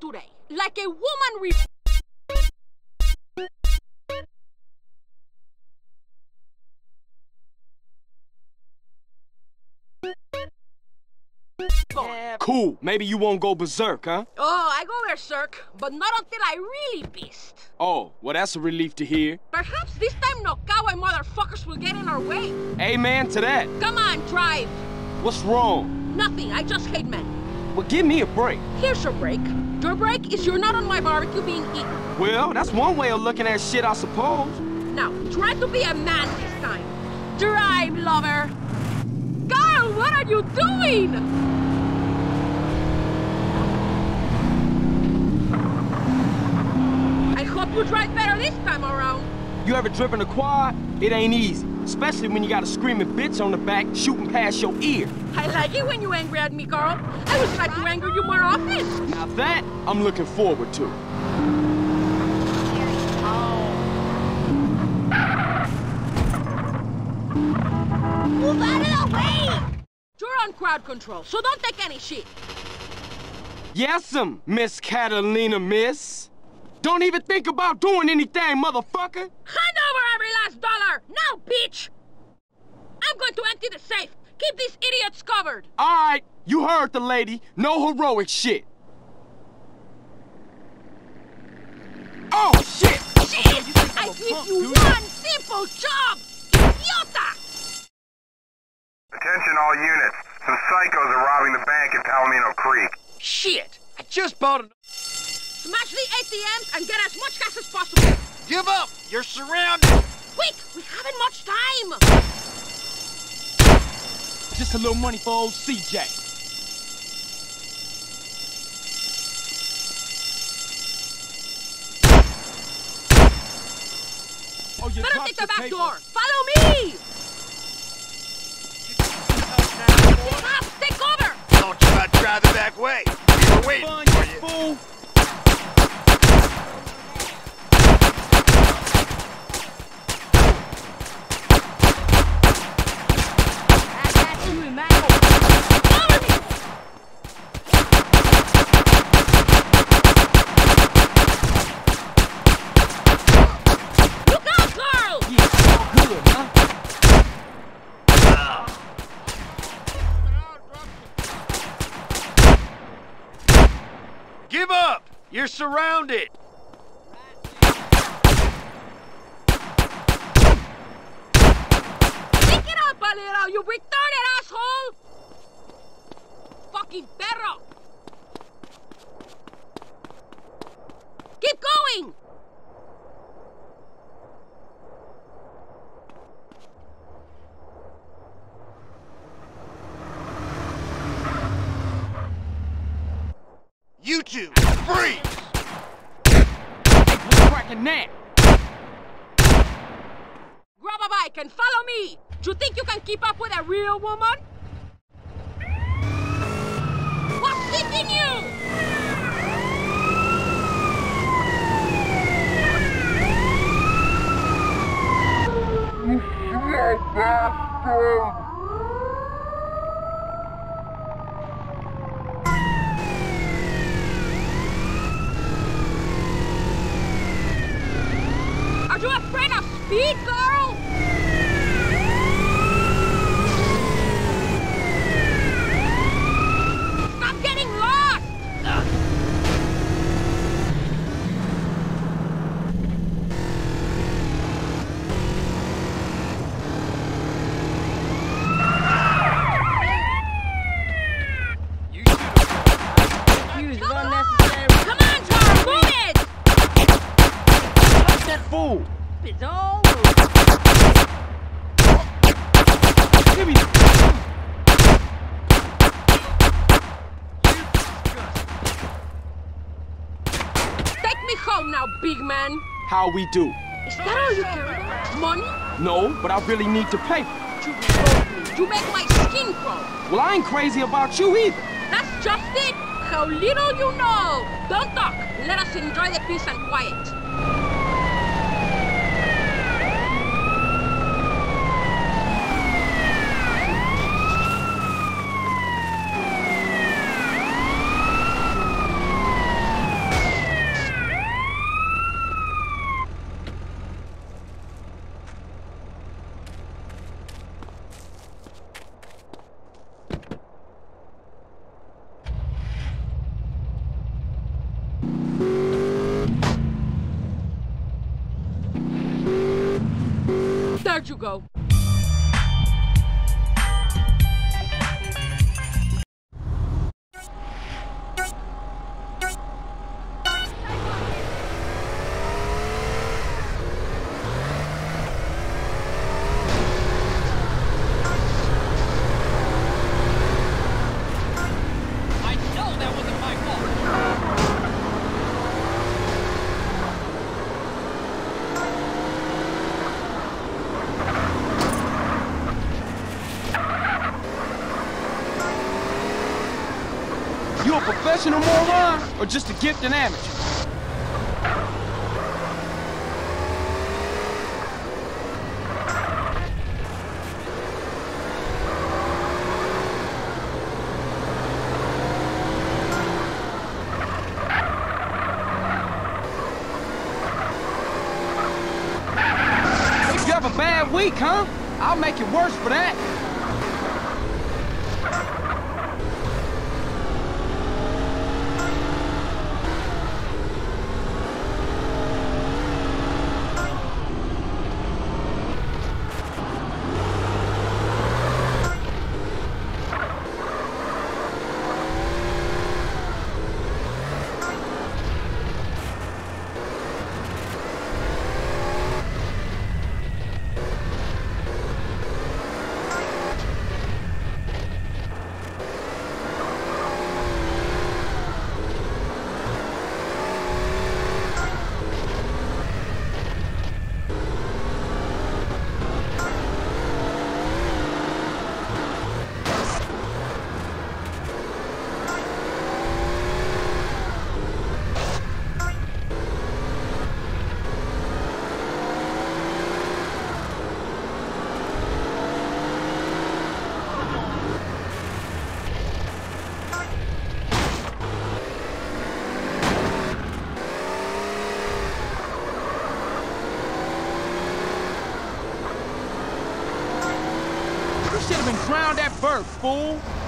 today. Like a woman re- Cool. Maybe you won't go berserk, huh? Oh, I go berserk, but not until I really beast. Oh, well, that's a relief to hear. Perhaps this time no cowboy motherfuckers will get in our way. Amen to that. Come on, drive. What's wrong? Nothing, I just hate men. Well, give me a break. Here's your break. Your break is you're not on my barbecue being eaten. Well, that's one way of looking at shit, I suppose. Now, try to be a man this time. Drive, lover. Carl, what are you doing? I hope you drive better this time around. You ever driven a quad? It ain't easy. Especially when you got a screaming bitch on the back shooting past your ear. I like it when you angry at me, Carl. I wish I could anger you more often. Now that, I'm looking forward to. Move out of the way! You're on crowd control, so don't take any shit. Yes'm, Miss Catalina, miss. Don't even think about doing anything, motherfucker. Hand over every last dollar! Now, bitch! I'm going to empty the safe. Keep these idiots covered. All right, you heard the lady. No heroic shit. Oh, shit! Shit! I give you one simple job! Idiota! Attention all units. Some psychos are robbing the bank at Palomino Creek. Shit! I just bought a... Smash the ATMs and get as much cash as possible. Give up! You're surrounded! Quick! We haven't much time! Just a little money for old CJ. Oh, you Better take the your back paper. door. Follow me! Cops, take cover! Don't try to drive the back way. We're waiting Fun, for you you. fool. Follow me! Look out, Carl! Yeah, all good, huh? Give up! You're surrounded! Pick it up a you retarded asshole! Fucking perro! Keep going! You two, freeze! What's cracking that? Grab a bike and follow me! Do you think you can keep up with a real woman? What's keeping you? Are you afraid of speed, girl? Stop getting lost! You should've... Use unnecessary. Come on, Charles, move it! Fuck that fool. It's all Give me Take me home now, big we do. Is that all you care about? Money? No, but I really need to pay. You. You make my skin crawl. Well, I ain't crazy about you either. That's just it. How little you know. Don't talk. Let us enjoy the peace and quiet. You go? professional moron or just a gift and amateur? Week, huh? I'll make it worse for that. first, fool!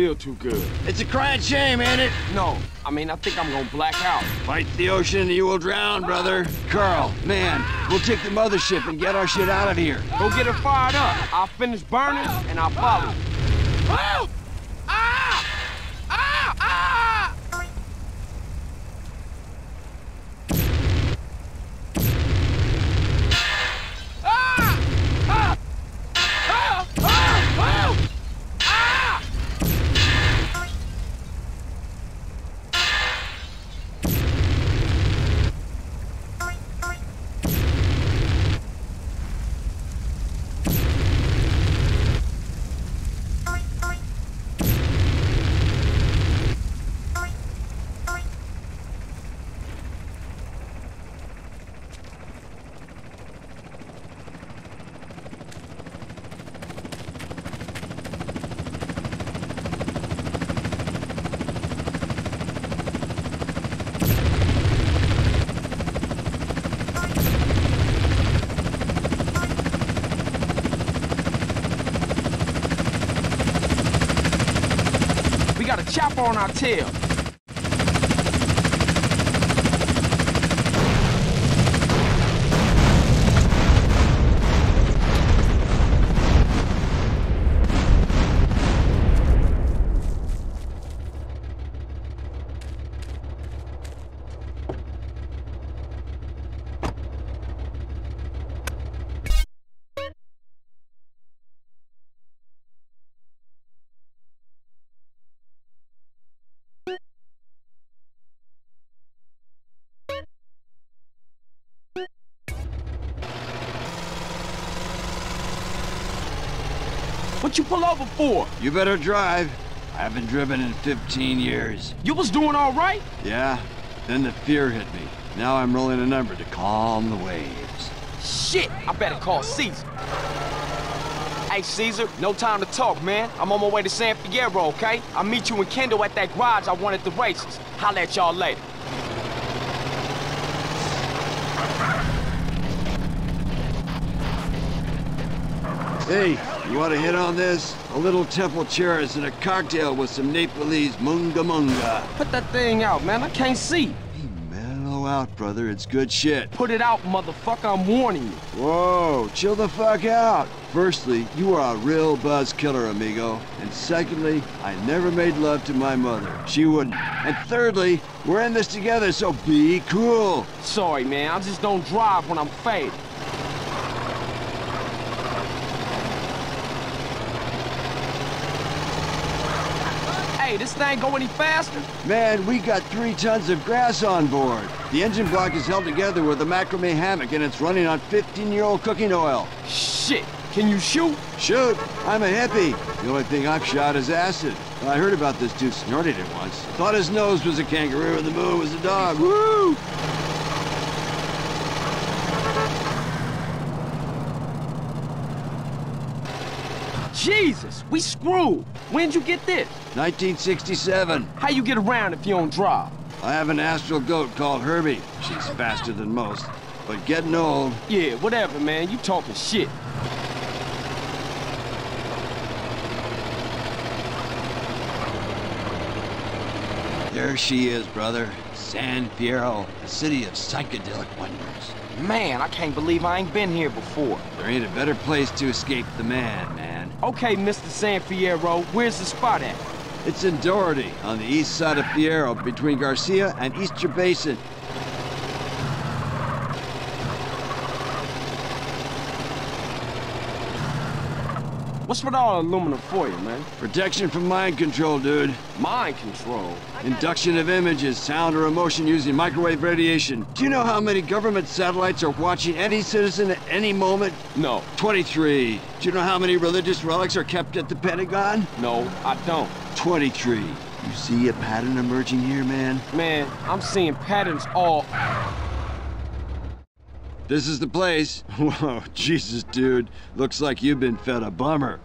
Feel too good. It's a crying shame, ain't it? No, I mean, I think I'm gonna black out. Fight the ocean and you will drown, brother. Carl, man, we'll take the mothership and get our shit out of here. Go get it fired up. I'll finish burning and I'll follow. On our tail. What you pull over for? You better drive. I haven't driven in 15 years. You was doing all right? Yeah? Then the fear hit me. Now I'm rolling a number to calm the waves. Shit, I better call Caesar. Hey, Caesar, no time to talk, man. I'm on my way to San Fierro, okay? I'll meet you and Kendl at that garage I won at the races. Holla at y'all later. Hey, you want to hit on this? A little temple chairs and a cocktail with some Nepalese munga munga. Put that thing out, man. I can't see. Hey, mellow out, brother. It's good shit. Put it out, motherfucker. I'm warning you. Whoa, chill the fuck out. Firstly, you are a real buzz killer, amigo. And secondly, I never made love to my mother. She wouldn't. And thirdly, we're in this together, so be cool. Sorry, man. I just don't drive when I'm faded. Hey, this thing go any faster? Man, we got three tons of grass on board. The engine block is held together with a macrame hammock and it's running on 15-year-old cooking oil. Shit. Can you shoot? Shoot, I'm a hippie. The only thing I've shot is acid. I heard about this dude snorted it once. Thought his nose was a kangaroo and the moon was a dog. Woo! Jesus, we screwed. When'd you get this? 1967. How you get around if you don't drive? I have an astral goat called Herbie. She's faster than most, but getting old. Yeah, whatever, man. You talking shit. There she is, brother. San Fierro, a city of psychedelic wonders. Man, I can't believe I ain't been here before. There ain't a better place to escape the man, man. Okay, Mr. San Fierro, where's the spot at? It's in Doherty, on the east side of Fierro, between Garcia and Easter Basin. What's with all the aluminum foil, man? Protection from mind control, dude. Mind control. Induction of images, sound, or emotion using microwave radiation. Do you know how many government satellites are watching any citizen at any moment? No, 23. Do you know how many religious relics are kept at the Pentagon? no, I don't. 23. You see a pattern emerging here, man? Man, I'm seeing patterns all... This is the place. Whoa, Jesus, dude. Looks like you've been fed a bummer.